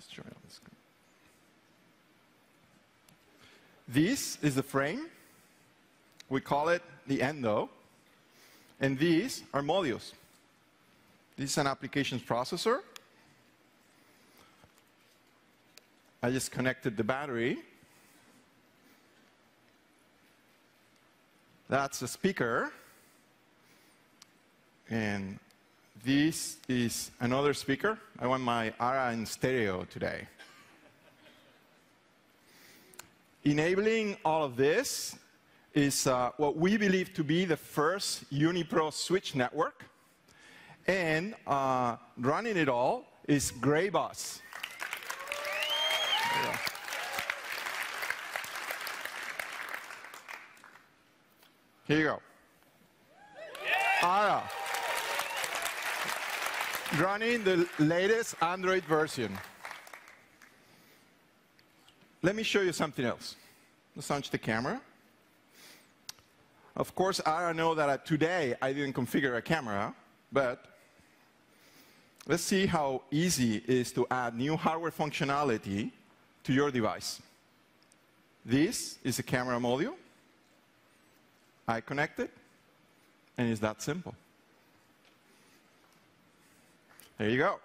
Let's on. This is the frame. We call it the endo. And these are modules. This is an applications processor. I just connected the battery. That's a speaker. And this is another speaker. I want my ARA in stereo today. Enabling all of this is uh, what we believe to be the first UniPro switch network. And uh, running it all is Greybus. Here you go. ARA. Running the latest Android version. Let me show you something else. Let's launch the camera. Of course, I know that today I didn't configure a camera, but let's see how easy it is to add new hardware functionality to your device. This is a camera module. I connect it, and it's that simple. There you go.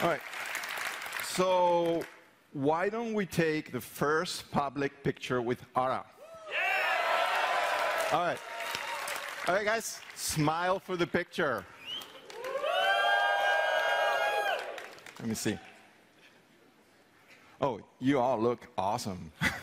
All right. So why don't we take the first public picture with Ara? Yeah! All right. All right, guys, smile for the picture. Let me see. Oh, you all look awesome.